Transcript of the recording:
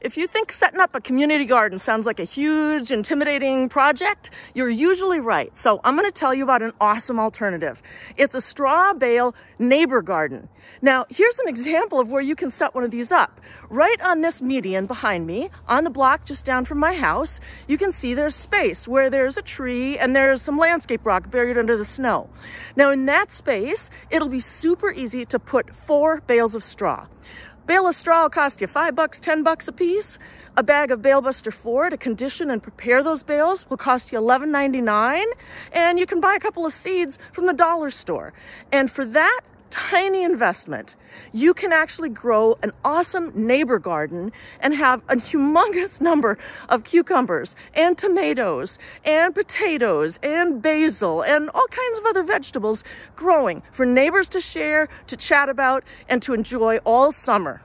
If you think setting up a community garden sounds like a huge, intimidating project, you're usually right. So I'm going to tell you about an awesome alternative. It's a straw bale neighbor garden. Now, here's an example of where you can set one of these up. Right on this median behind me, on the block just down from my house, you can see there's space where there's a tree and there's some landscape rock buried under the snow. Now, in that space, it'll be super easy to put four bales of straw. Bale of straw will cost you five bucks, 10 bucks a piece. A bag of BaleBuster 4 to condition and prepare those bales will cost you $11.99. And you can buy a couple of seeds from the dollar store. And for that, tiny investment, you can actually grow an awesome neighbor garden and have a humongous number of cucumbers and tomatoes and potatoes and basil and all kinds of other vegetables growing for neighbors to share, to chat about, and to enjoy all summer.